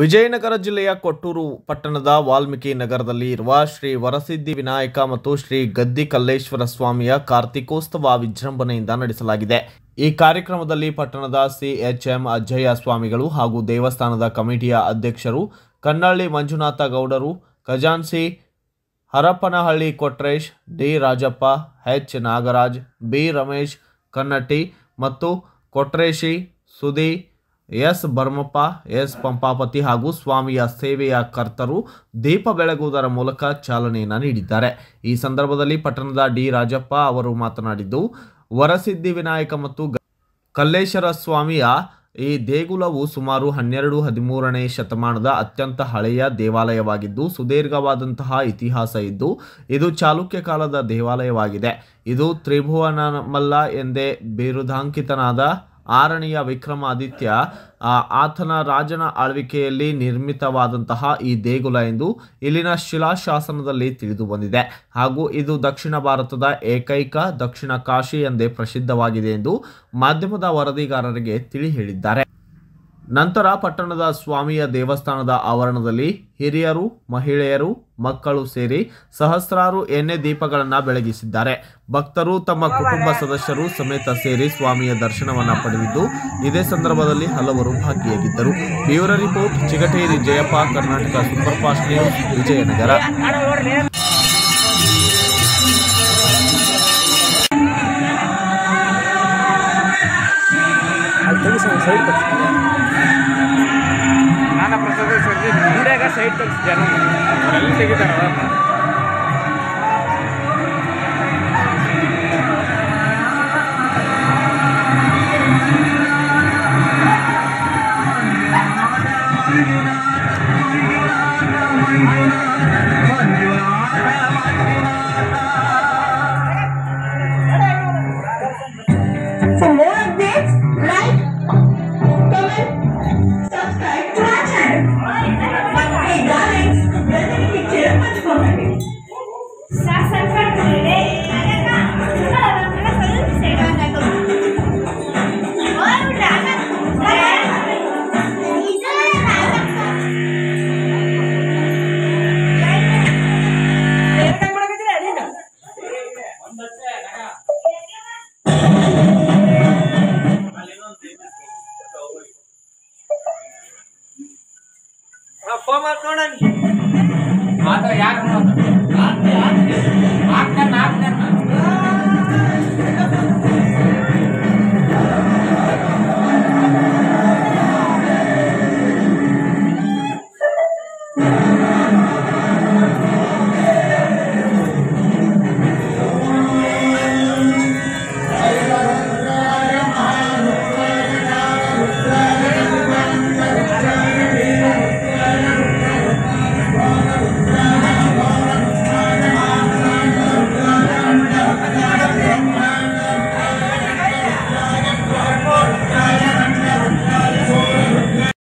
ವಿಜಯನಗರ ಜಿಲ್ಲೆಯ ಕೊಟ್ಟೂರು ಪಟ್ಟಣದ ವಾಲ್ಮೀಕಿ ನಗರದಲ್ಲಿ ಇರುವ ಶ್ರೀ ವರಸಿದ್ಧಿ ವಿನಾಯಕ ಮತ್ತು ಶ್ರೀ ಗದ್ದಿ ಕಲ್ಲೇಶ್ವರ ಸ್ವಾಮಿಯ ಕಾರ್ತಿಕೋತ್ಸವ ವಿಜೃಂಭಣೆಯಿಂದ ನಡೆಸಲಾಗಿದೆ. ಈ ಕಾರ್ಯಕ್ರಮದಲ್ಲಿ ಪಟ್ಟಣದ ಸಿಎಚ್ಎಂ ಅಜ್ಜಯ್ಯ ಸ್ವಾಮಿಗಳು ಹಾಗೂ ದೇವಸ್ಥಾನದ ಕಮಿಟಿಯ ಅಧ್ಯಕ್ಷರು ಕನ್ನಳ್ಳಿ ಮಂಜುನಾಥ ಗೌಡರು ಖಜಾನ್ಸಿ Harapanahalli Kotresh, D Rajappa, H Nagaraj, B Ramesh Kannatti ಮತ್ತು ಕೊಟ್ರೇಶಿ ಸುದಿ ಎಸ್ ಬರ್ಮಪ್ಪ, ಎಸ್ ಪಂಪಾಪತಿ ಹಾಗೂ ಸ್ವಾಮಿಯ ಸೇವೆಯ ಕರ್ತರು ದೀಪ ಬೆಳಗುವುದರ ಮೂಲಕ ಚಾಲನೆಯನ್ನು ನೀಡಿದ್ದಾರೆ. ಈ ಸಂದರ್ಭದಲ್ಲಿ ಪಟ್ಟಣದ ಡಿ ರಾಜಪ್ಪ ಅವರು ಮಾತನಾಡಿದ್ದು, ವರಸಿದ್ಧಿ ವಿನಾಯಕ ಮತ್ತು ಕಲ್ಲೇಶ್ವರ ಸ್ವಾಮಿಯ ಈ ದೇಗುಲವು ಸುಮಾರು ಹನ್ನೆರಡು ಹದಿಮೂರನೇ ಶತಮಾನದ ಅತ್ಯಂತ ಹಳೆಯ ದೇವಾಲಯವಾಗಿದ್ದು, ಸುದೀರ್ಘವಾದಂತಹ ಇತಿಹಾಸ ಇದ್ದು, ಇದು ಚಾಲುಕ್ಯ ಕಾಲದ ದೇವಾಲಯವಾಗಿದೆ. ಇದು ತ್ರಿಭುವನಮಲ್ಲ ಎಂದೇ ಬಿರುದಾಂಕಿತನಾದ ಆರನೆಯ ವಿಕ್ರಮಾದಿತ್ಯ ಆತನ ರಾಜನ ಆಳ್ವಿಕೆಯಲ್ಲಿ ನಿರ್ಮಿತವಾದಂತಹ ಈ ದೇಗುಲ ಎಂದು ಇಲ್ಲಿನ ಶಿಲಾಶಾಸನದಲ್ಲಿ ತಿಳಿದು ಬಂದಿದೆ. ಹಾಗೂ ಇದು ದಕ್ಷಿಣ ಭಾರತದ ಏಕೈಕ ದಕ್ಷಿಣ ಕಾಶಿ ಎಂದೇ ಪ್ರಸಿದ್ಧವಾಗಿದೆ ಎಂದು ಮಾಧ್ಯಮದ ವರದಿಗಾರರಿಗೆ ತಿಳಿ ಹೇಳಿದ್ದಾರೆ. ನಂತರ ಪಟ್ಟಣದ ಸ್ವಾಮಿಯ ದೇವಸ್ಥಾನದ ಆವರಣದಲ್ಲಿ ಹಿರಿಯರು, ಮಹಿಳೆಯರು, ಮಕ್ಕಳು ಸೇರಿ ಸಹಸ್ರಾರು ಎಣ್ಣೆ ದೀಪಗಳನ್ನು ಬೆಳಗಿಸಿದ್ದಾರೆ. ಭಕ್ತರು ತಮ್ಮ ಕುಟುಂಬ ಸದಸ್ಯರು ಸಮೇತ ಸೇರಿ ಸ್ವಾಮಿಯ ದರ್ಶನವನ್ನು ಪಡೆದಿದ್ದು, ಇದೇ ಸಂದರ್ಭದಲ್ಲಿ ಹಲವರು ಭಾಗಿಯಾಗಿದ್ದರು. Bureau report, Chigateri, Jayappa, Karnataka super fast news, Vijayanagara. ನಾನಾ ಮುಂದೆಗ ಸೈಡ್ ತೆಗ್ಸಿ ಜನ ફોમાં કોણ આ તો યાર હાથ હાથ